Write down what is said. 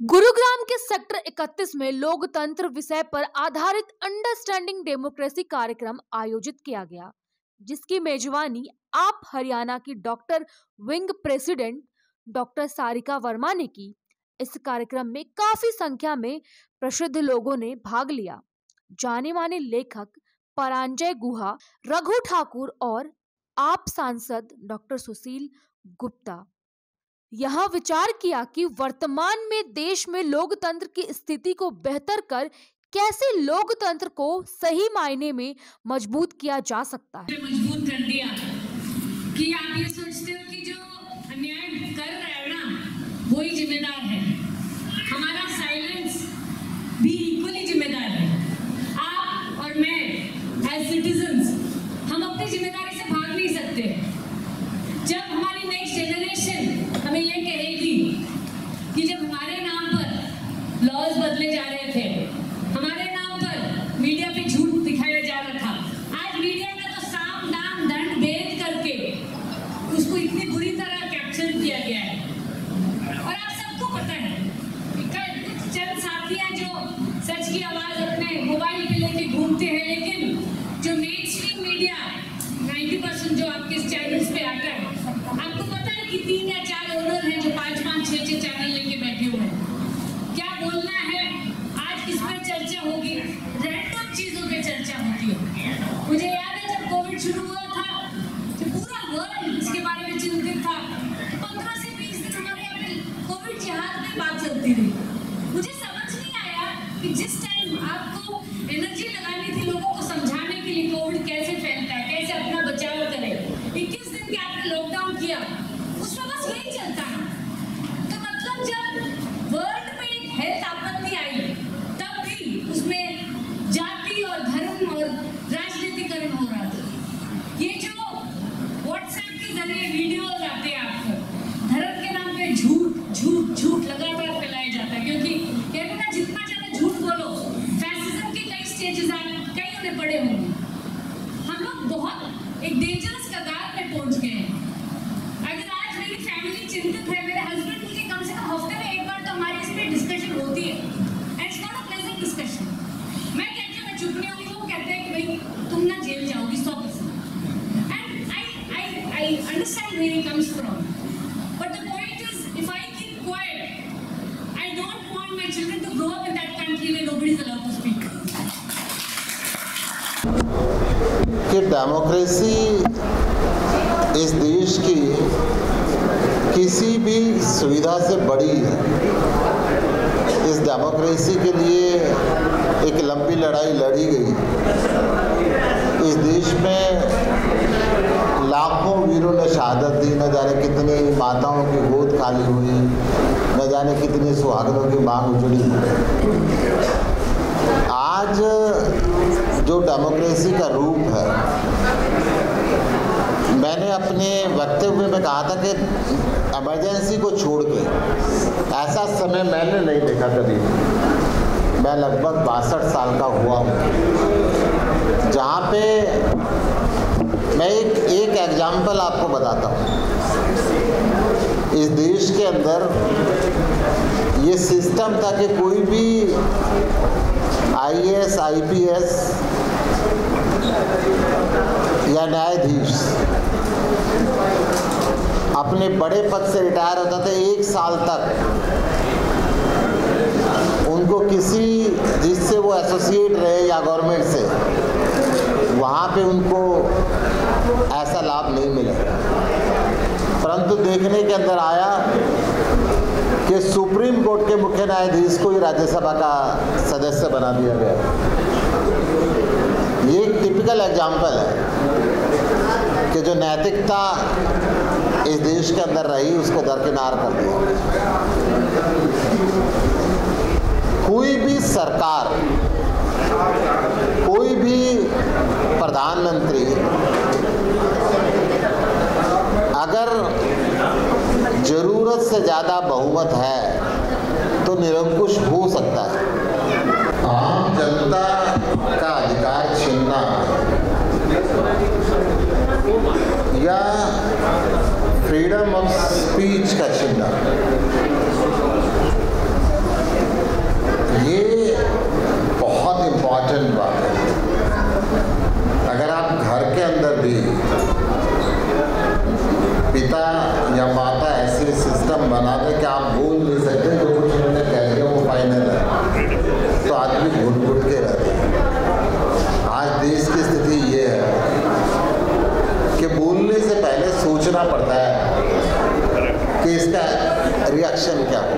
गुरुग्राम के सेक्टर 31 में लोकतंत्र विषय पर आधारित अंडरस्टैंडिंग डेमोक्रेसी कार्यक्रम आयोजित किया गया, जिसकी मेजबानी आप हरियाणा की doctor wing president doctor Sarika Verma ने की। इस कार्यक्रम में काफ़ी संख्या में प्रसिद्ध लोगों ने भाग लिया। जाने माने लेखक परांजय गुहा, रघु ठाकुर और आप सांसद डॉक्टर सुशील गुप्ता। यह विचार किया कि वर्तमान में देश में लोकतंत्र की स्थिति को बेहतर कर कैसे लोकतंत्र को सही मायने में मज़बूत किया जा सकता है मज़बूत कर दिया कि आप ये सोचते हो कि जो अन्याय कर रहा है ना वही जिम्मेदार है हमारा साइलेंस भी इक्वली जिम्मेदार है आप और मैं एज सिटीजंस हम अपनी ज़िम्मेदारी से भाग नहीं सकते जब हमारी नेक्स्ट जनरेशन हमें ये कहेगी कि जब हमारे नाम पर लॉज बदले जा रहे थे। हमारे नाम पर मीडिया पे झूठ दिखाया जा रहा था। आज मीडिया ने तो साम, दाम, दंड भेद करके उसको इतनी बुरी तरह कैप्चर किया गया है। और आप सबको पता है कल चंद साथियाँ जो सच की आवाज़ अपने मोबाइल पे लेके घूमते हैं, लेकिन जो मेन स्ट्रीम मीडिया 90 परसेंट जो आपके चैनल्स पे आता है आपको पता है कि तीन या चार ओनर हैं जो पाँच पाँच छह छह चैनल लेके बैठे हुए हैं क्या बोलना है आज किस पर चर्चा होगी रैंडम चीज़ों पे होती मुझे याद है जब कोविड शुरू हुआ था तो पूरा वर्ल्ड इसके बारे में चिंतित था। पंद्रह से बीस दिन हमारे यहाँ कोविड जिहाद में बात चलती रही। मुझे समझ नहीं आया कि जिस टाइम आपको एनर्जी लगानी थी लोगों को समझाने के लिए कोविड कैसे फैलता है कैसे अपना बचाव करें इक्कीस दिन के आपने लॉकडाउन किया उसमें बस यही चलता है तो मतलब जब वर्ल्ड में एक हेल्थ आपत्ति आई तब भी उसमें जाति और धर्म और राजनीतिकरण हो रहा था ये जो व्हाट्सएप के ज़रिए वीडियोज़ आते हैं आपको धर्म के नाम पे झूठ झूठ झूठ लगातार फैलाया जाता है क्योंकि कहते हैं ना जितना ज़्यादा झूठ बोलो फैसिज्म के कई स्टेजेस आप कई उन्हें पड़े होंगे हम लोग बहुत एक डेंजरस कगार पे पहुँच गए हैं अगर आज मेरी फैमिली चिंतित है। मेरे हस्बैंड मुझे कम से कम हफ़्ते में एक बार तो हमारी इस पे डिस्कशन होती है। And it's not a pleasant discussion मैं कहती हूँ, मैं चुप नहीं होगी वो कहते हैं कि भाई, तुम ना जेल जाओगी सौ percent. And I I I understand where he comes from but the point is if I keep quiet I don't want my children to grow up in that country where nobody is allowed to speak कि democracy इस देश की किसी भी सुविधा से बड़ी है। इस डेमोक्रेसी के लिए एक लंबी लड़ाई लड़ी गई। इस देश में लाखों वीरों ने शहादत दी। न जाने कितनी माताओं की गोद खाली हुई, न जाने कितने सुहागनों की मांग उजड़ी। आज जो डेमोक्रेसी का रूप है, मैंने अपने वक्तव्य में कहा था कि इमरजेंसी को छोड़ के, ऐसा समय मैंने नहीं देखा कभी। मैं लगभग बासठ साल का हुआ हूँ। जहाँ पे मैं एक एक एग्ज़ाम्पल आपको बताता हूँ। इस देश के अंदर ये सिस्टम था कि कोई भी आईएएस आईपीएस या न्यायाधीश अपने बड़े पद से रिटायर होता था एक साल तक। उनको किसी जिससे वो एसोसिएट रहे या गवर्नमेंट से, वहाँ पे उनको ऐसा लाभ नहीं मिला। परंतु देखने के अंदर आया कि सुप्रीम कोर्ट के मुख्य न्यायाधीश को ही राज्यसभा का सदस्य बना दिया गया। ये एक टिपिकल एग्ज़ाम्पल है। जो नैतिकता इस देश के अंदर रही, उसको दरकिनार कर दिया। कोई भी सरकार, कोई भी प्रधानमंत्री, अगर ज़रूरत से ज़्यादा बहुमत है तो निरंकुश हो सकता है। आम जनता का अधिकार छीनना। या फ्रीडम ऑफ़ स्पीच का चिन्ह ये बहुत इंपॉर्टेंट बात है। देश का रिएक्शन क्या होगा